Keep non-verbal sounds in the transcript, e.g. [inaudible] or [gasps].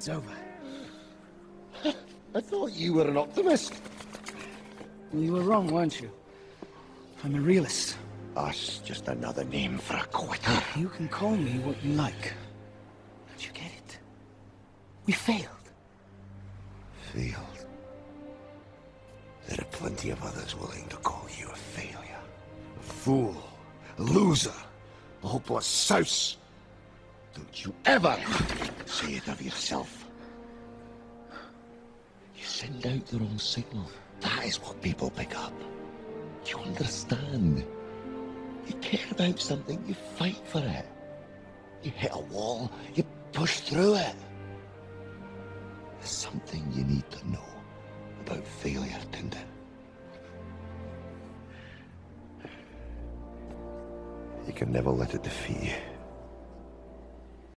It's over. [gasps] I thought you were an optimist. You were wrong, weren't you? I'm a realist. Us, just another name for a quitter. You can call me what you like. Don't you get it? We failed. Failed. There are plenty of others willing to call you a failure. A fool. A loser. A hopeless souse. Don't you ever say it of yourself. You send out the wrong signal. That is what people pick up. You understand. You care about something, you fight for it. You hit a wall, you push through it. There's something you need to know about failure, Tintin. You can never let it defeat you.